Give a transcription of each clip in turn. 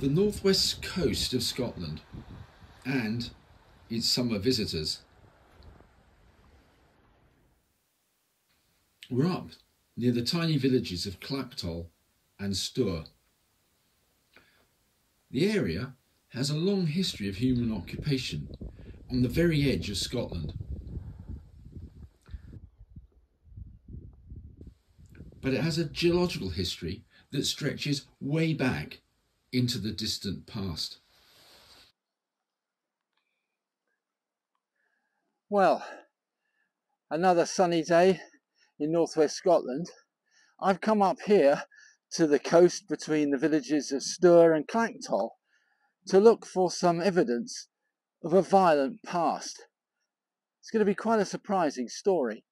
The northwest coast of Scotland and its summer visitors were up near the tiny villages of Clachtoll and Stoer. The area has a long history of human occupation on the very edge of Scotland. But it has a geological history that stretches way back into the distant past. Well, another sunny day in northwest Scotland. I've come up here to the coast between the villages of Stoer and Clachtoll to look for some evidence of a violent past. It's going to be quite a surprising story.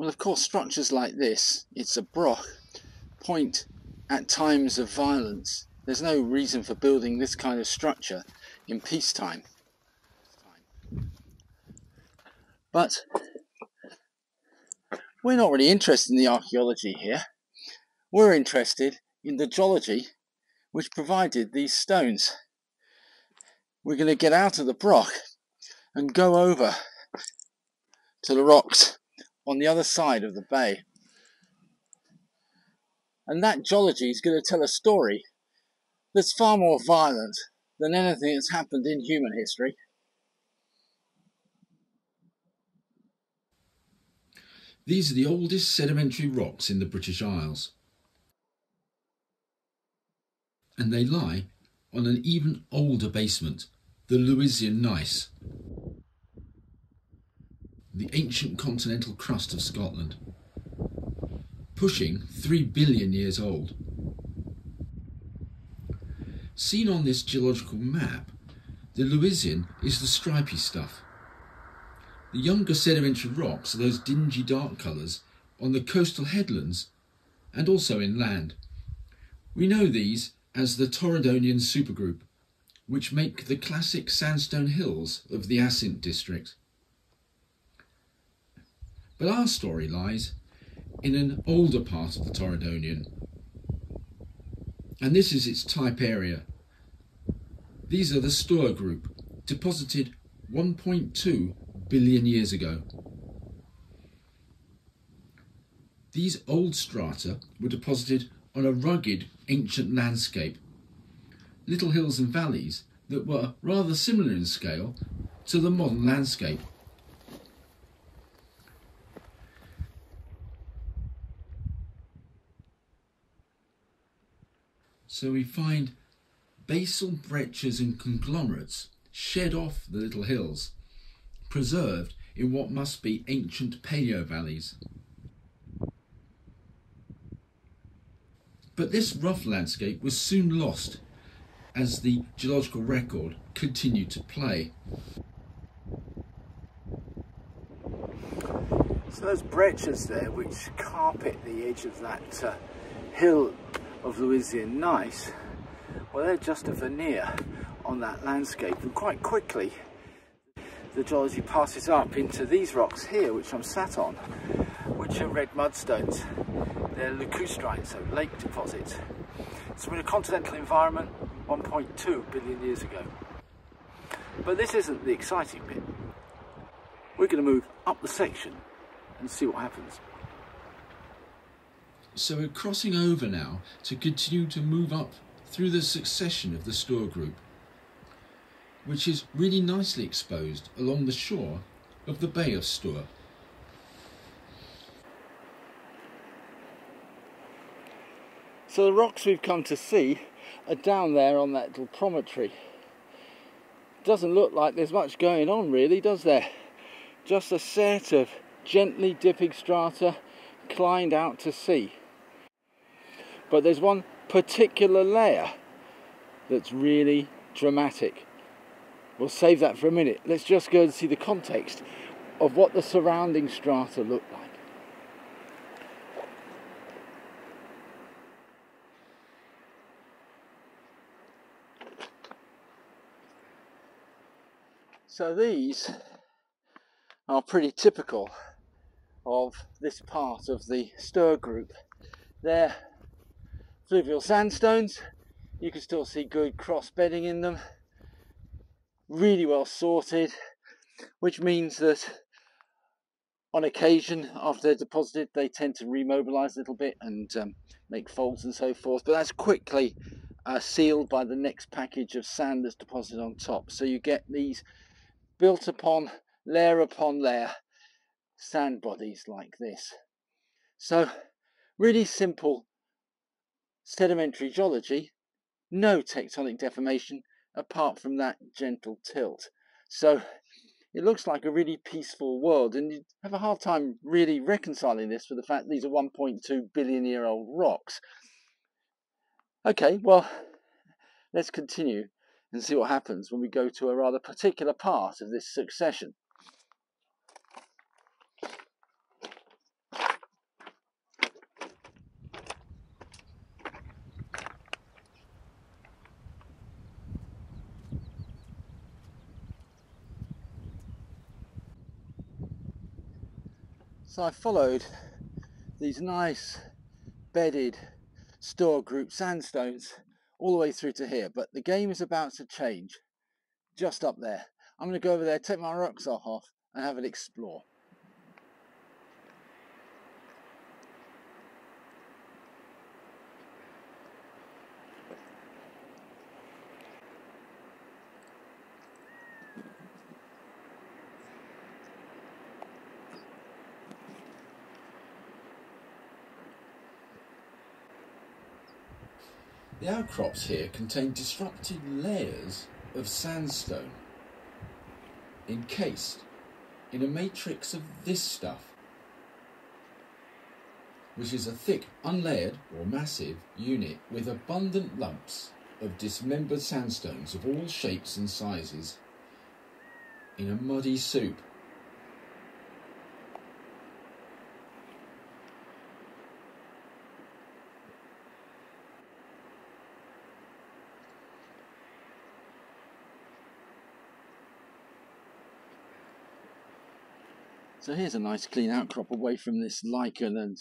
Well, of course, structures like this, it's a broch, point at times of violence. There's no reason for building this kind of structure in peacetime. But we're not really interested in the archaeology here. We're interested in the geology which provided these stones. We're going to get out of the broch and go over to the rocks on the other side of the bay. And that geology is going to tell a story that's far more violent than anything that's happened in human history. These are the oldest sedimentary rocks in the British Isles. And they lie on an even older basement, the Lewisian gneiss the ancient continental crust of Scotland, pushing 3 billion years old. Seen on this geological map, the Lewisian is the stripy stuff. The younger sedimentary rocks are those dingy dark colours on the coastal headlands and also inland. We know these as the Torridonian supergroup, which make the classic sandstone hills of the Assynt district. But our story lies in an older part of the Torridonian. And this is its type area. These are the Stoer group, deposited 1.2 billion years ago. These old strata were deposited on a rugged ancient landscape, little hills and valleys that were rather similar in scale to the modern landscape. So we find basal breccias and conglomerates shed off the little hills, preserved in what must be ancient paleo valleys. But this rough landscape was soon lost as the geological record continued to play. So those breccias there which carpet the edge of that uh, hill of Lewisian gneiss, well they're just a veneer on that landscape and quite quickly the geology passes up into these rocks here which I'm sat on which are red mudstones. They're leucostrites, so lake deposits. So in a continental environment 1.2 billion years ago. But this isn't the exciting bit. We're going to move up the section and see what happens. So we're crossing over now to continue to move up through the succession of the Stoer group, which is really nicely exposed along the shore of the Bay of Stoer. So the rocks we've come to see are down there on that little promontory. Doesn't look like there's much going on really, does there? Just a set of gently dipping strata climbed out to sea. But there's one particular layer that's really dramatic. We'll save that for a minute. Let's just go and see the context of what the surrounding strata look like. So these are pretty typical of this part of the Stoer group. They're fluvial sandstones. You can still see good cross bedding in them. Really well sorted, which means that on occasion, after they're deposited, they tend to remobilize a little bit and um, make folds and so forth. But that's quickly uh, sealed by the next package of sand that's deposited on top. So you get these built upon layer upon layer sand bodies like this. So really simple sedimentary geology, no tectonic deformation apart from that gentle tilt. So it looks like a really peaceful world, and you have a hard time really reconciling this with the fact these are 1.2 billion year old rocks. Okay, well, let's continue and see what happens when we go to a rather particular part of this succession. So I followed these nice bedded Stoer group sandstones all the way through to here, but the game is about to change just up there. I'm going to go over there, take my rucksack off and have an explore. Outcrops here contain disrupted layers of sandstone encased in a matrix of this stuff, which is a thick, unlayered or massive unit with abundant lumps of dismembered sandstones of all shapes and sizes in a muddy soup. So here's a nice clean outcrop away from this lichen and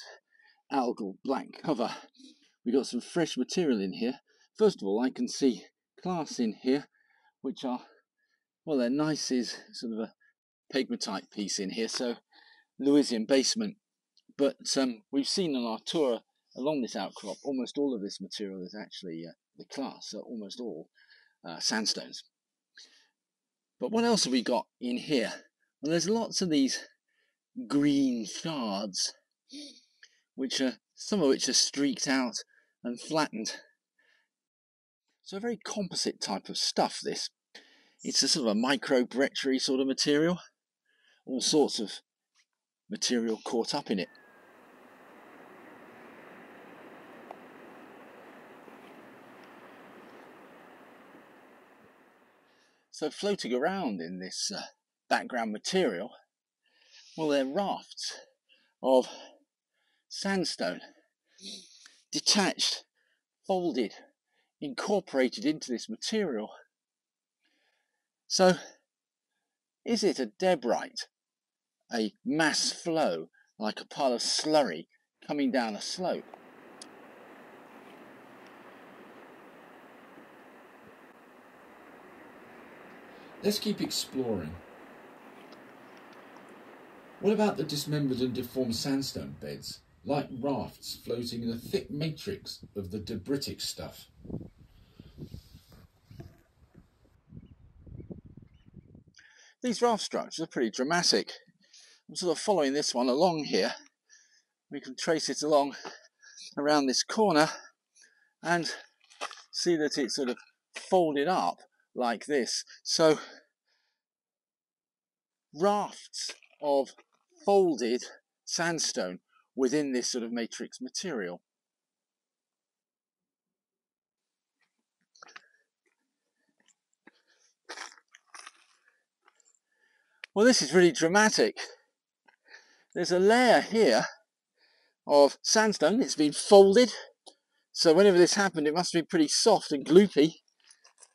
algal black cover. We've got some fresh material in here. First of all, I can see clasts in here, which are, well, they're nice is sort of a pegmatite piece in here, so Lewisian basement. But um, we've seen on our tour along this outcrop, almost all of this material is actually uh, the clasts, so almost all uh, sandstones. But what else have we got in here? Well, there's lots of these green shards, which are some of which are streaked out and flattened. So a very composite type of stuff. This it's a sort of a micro microbrecciary sort of material, all sorts of material caught up in it. So floating around in this uh, background material well, they're rafts of sandstone, detached, folded, incorporated into this material. So, is it a debrite, a mass flow like a pile of slurry coming down a slope? Let's keep exploring. What about the dismembered and deformed sandstone beds, like rafts floating in a thick matrix of the debritic stuff? These raft structures are pretty dramatic. I'm sort of following this one along here. We can trace it along around this corner and see that it's sort of folded up like this. So rafts of folded sandstone within this sort of matrix material. Well, this is really dramatic. There's a layer here of sandstone. It's been folded. So whenever this happened, it must be pretty soft and gloopy.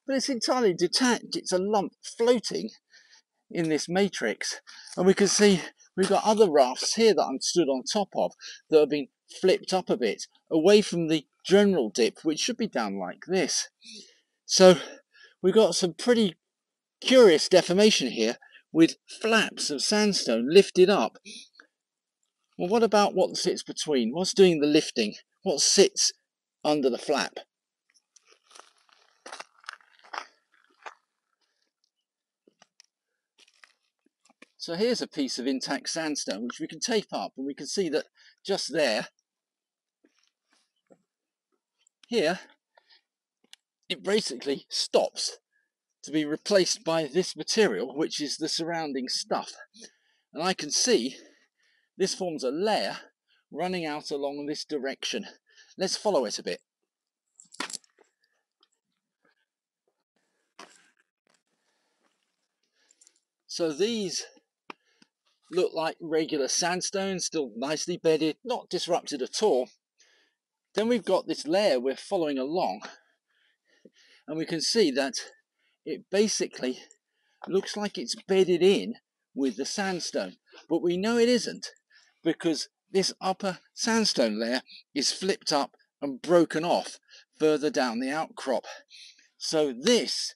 But it's entirely detached. It's a lump floating in this matrix. And we can see we've got other rafts here that I'm stood on top of that have been flipped up a bit away from the general dip, which should be down like this. So we've got some pretty curious deformation here with flaps of sandstone lifted up. Well, what about what sits between? What's doing the lifting? What sits under the flap? So here's a piece of intact sandstone which we can tape up and we can see that just there, here, it basically stops to be replaced by this material which is the surrounding stuff. And I can see this forms a layer running out along this direction. Let's follow it a bit. So these look like regular sandstone, still nicely bedded, not disrupted at all. Then we've got this layer we're following along, and we can see that it basically looks like it's bedded in with the sandstone, but we know it isn't because this upper sandstone layer is flipped up and broken off further down the outcrop. So this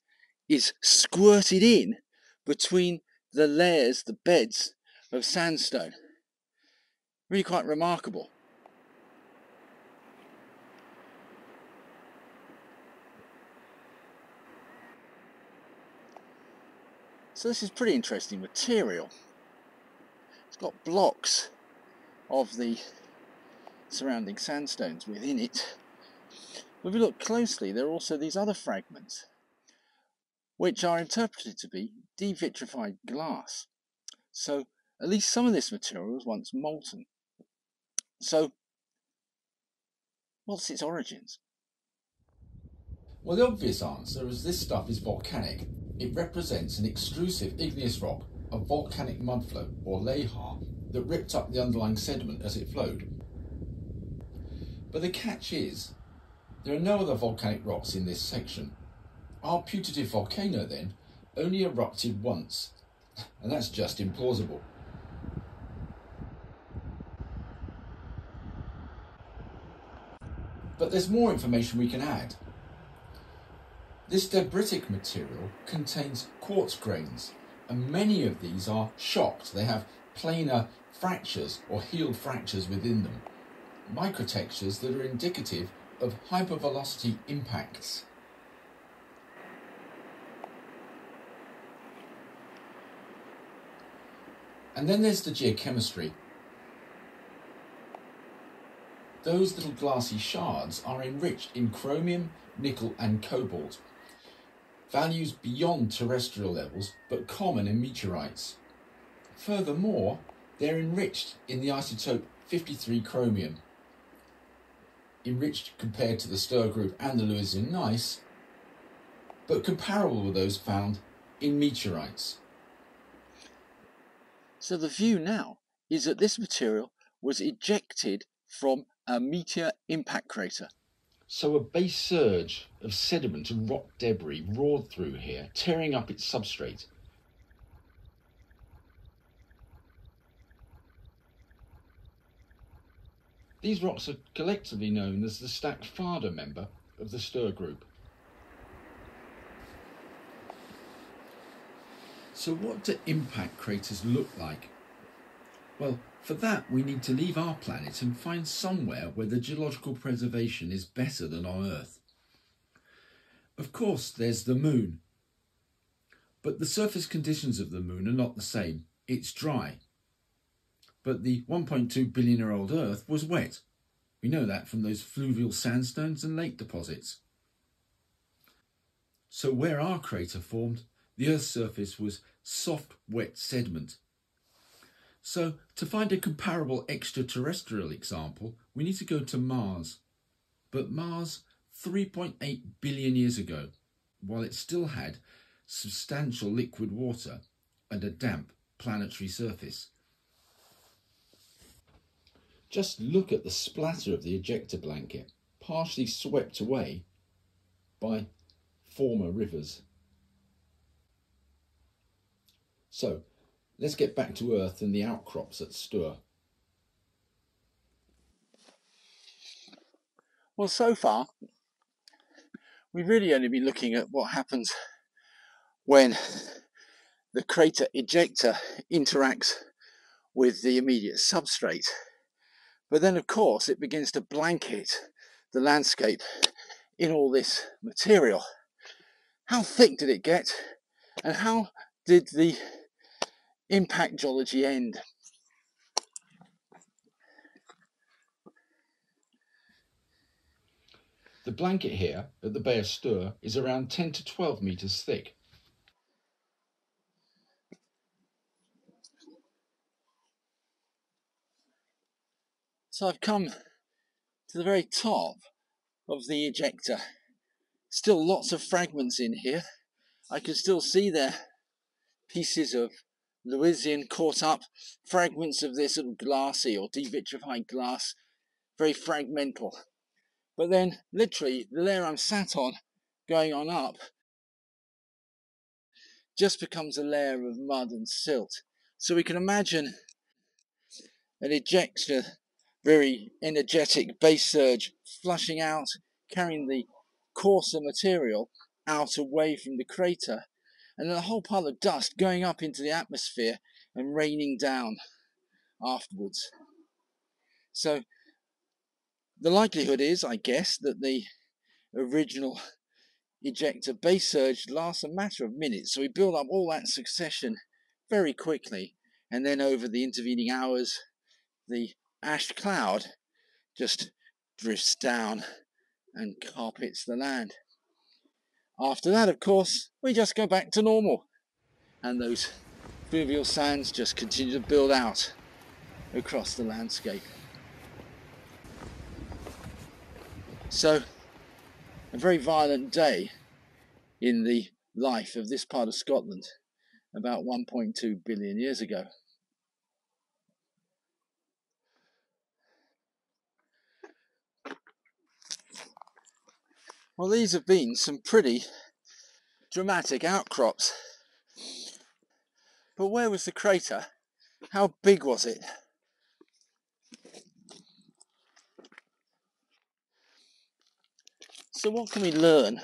is squirted in between the layers, the beds of sandstone. Really quite remarkable. So this is pretty interesting material. It's got blocks of the surrounding sandstones within it. If we look closely, there are also these other fragments, which are interpreted to be devitrified glass. So at least some of this material was once molten. So, what's its origins? Well, the obvious answer is this stuff is volcanic. It represents an extrusive igneous rock, a volcanic mudflow, or lahar, that ripped up the underlying sediment as it flowed. But the catch is, there are no other volcanic rocks in this section. Our putative volcano, then, only erupted once, and that's just implausible. But there's more information we can add. This debritic material contains quartz grains, and many of these are shocked. They have planar fractures or healed fractures within them, microtextures that are indicative of hypervelocity impacts. And then there's the geochemistry. Those little glassy shards are enriched in chromium, nickel and cobalt, values beyond terrestrial levels but common in meteorites. Furthermore, they're enriched in the isotope 53 chromium, enriched compared to the Stoer group and the Lewisian gneiss, but comparable with those found in meteorites. So the view now is that this material was ejected from a meteor impact crater. So a base surge of sediment and rock debris roared through here, tearing up its substrate. These rocks are collectively known as the Stac Fada member of the Stoer group. So what do impact craters look like? Well, for that we need to leave our planet and find somewhere where the geological preservation is better than on Earth. Of course, there's the moon. But the surface conditions of the moon are not the same. It's dry. But the 1.2 billion year old Earth was wet. We know that from those fluvial sandstones and lake deposits. So where our crater formed, the Earth's surface was soft, wet sediment. So to find a comparable extraterrestrial example, we need to go to Mars. But Mars 3.8 billion years ago, while it still had substantial liquid water and a damp planetary surface. Just look at the splatter of the ejecta blanket, partially swept away by former rivers. So, let's get back to Earth and the outcrops at Stoer. Well, so far, we've really only been looking at what happens when the crater ejecta interacts with the immediate substrate. But then, of course, it begins to blanket the landscape in all this material. How thick did it get? And how did the impact geology end? The blanket here at the Bay of Stoer is around 10 to 12 metres thick. So I've come to the very top of the ejecta. Still lots of fragments in here. I can still see there pieces of Lewisian caught up, fragments of this sort of glassy or devitrified glass, very fragmental. But then, literally, the layer I'm sat on, going on up, just becomes a layer of mud and silt. So we can imagine an ejecta very energetic base surge flushing out, carrying the coarser material out away from the crater, and then a whole pile of dust going up into the atmosphere and raining down afterwards. So the likelihood is, I guess, that the original ejecta base surge lasts a matter of minutes. So we build up all that succession very quickly, and then over the intervening hours, the ash cloud just drifts down and carpets the land. After that, of course, we just go back to normal, and those fluvial sands just continue to build out across the landscape. So, a very violent day in the life of this part of Scotland about 1.2 billion years ago. Well, these have been some pretty dramatic outcrops. But where was the crater? How big was it? So, what can we learn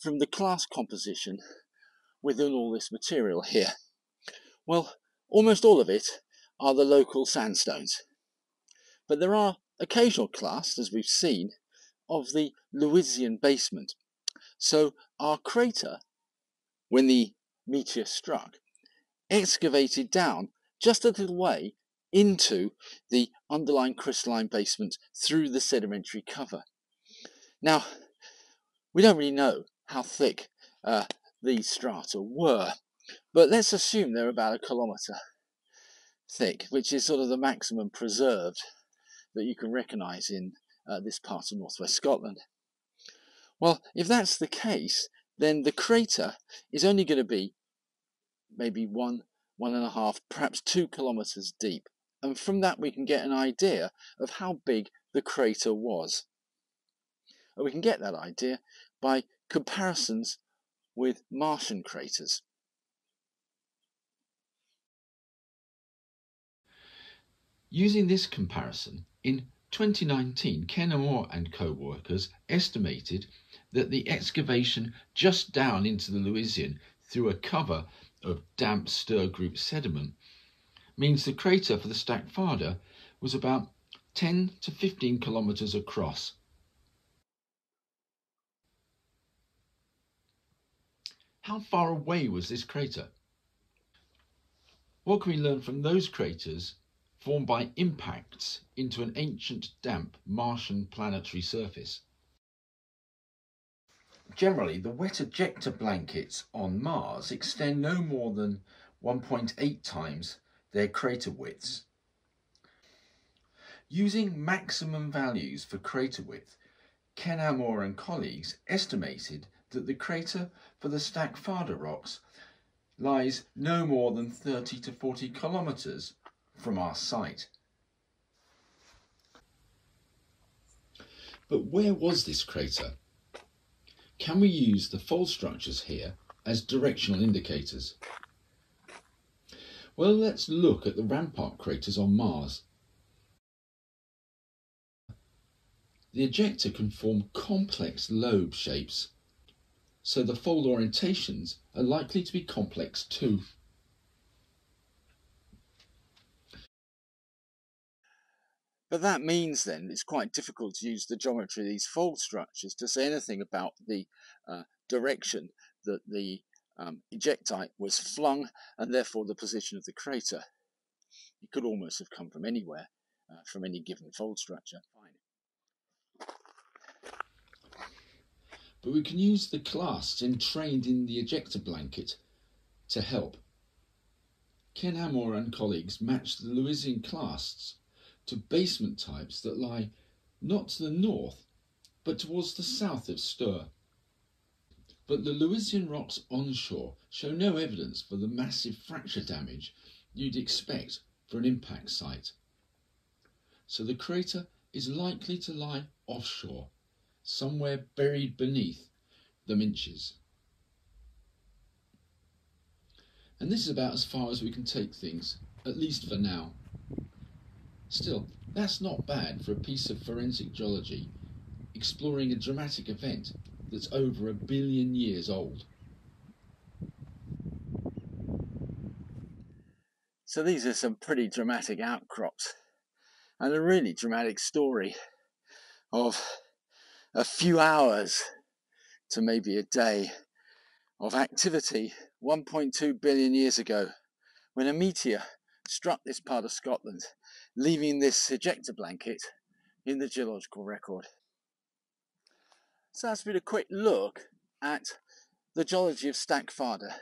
from the clast composition within all this material here? Well, almost all of it are the local sandstones. But there are occasional clasts, as we've seen, of the Lewisian basement. So our crater, when the meteor struck, excavated down just a little way into the underlying crystalline basement through the sedimentary cover. Now, we don't really know how thick uh, these strata were, but let's assume they're about a kilometre thick, which is sort of the maximum preserved that you can recognise in uh, this part of northwest Scotland. Well, if that's the case, then the crater is only going to be maybe one, one and a half, perhaps two kilometres deep. And from that, we can get an idea of how big the crater was. And we can get that idea by comparisons with Martian craters. Using this comparison, in 2019, Ken Amor and co-workers estimated that the excavation just down into the Lewisian through a cover of damp Stoer group sediment means the crater for the Stac Fada was about 10 to 15 kilometres across. How far away was this crater? What can we learn from those craters formed by impacts into an ancient damp Martian planetary surface. Generally, the wet ejecta blankets on Mars extend no more than 1.8 times their crater widths. Using maximum values for crater width, Ken Amor and colleagues estimated that the crater for the Stac Fada rocks lies no more than 30 to 40 kilometres from our site. But where was this crater? Can we use the fold structures here as directional indicators? Well, let's look at the rampart craters on Mars. The ejecta can form complex lobe shapes, so the fold orientations are likely to be complex too. But that means then it's quite difficult to use the geometry of these fold structures to say anything about the uh, direction that the um, ejectite was flung and therefore the position of the crater. It could almost have come from anywhere, uh, from any given fold structure. But we can use the clasts entrained in the ejecta blanket to help. Ken Amor and colleagues matched the Lewisian clasts to basement types that lie not to the north, but towards the south of Stoer. But the Lewisian rocks onshore show no evidence for the massive fracture damage you'd expect for an impact site. So the crater is likely to lie offshore, somewhere buried beneath the Minches. And this is about as far as we can take things, at least for now. Still, that's not bad for a piece of forensic geology exploring a dramatic event that's over a billion years old. So these are some pretty dramatic outcrops and a really dramatic story of a few hours to maybe a day of activity 1.2 billion years ago when a meteor struck this part of Scotland leaving this ejecta blanket in the geological record. So that's been a quick look at the geology of Stac Fada.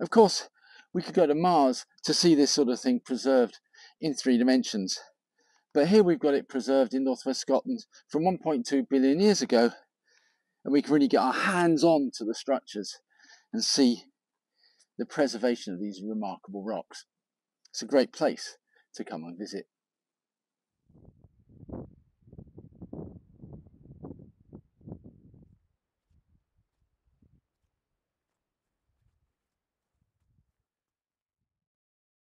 Of course, we could go to Mars to see this sort of thing preserved in three dimensions. But here we've got it preserved in northwest Scotland from 1.2 billion years ago, and we can really get our hands on to the structures and see the preservation of these remarkable rocks. It's a great place to come and visit.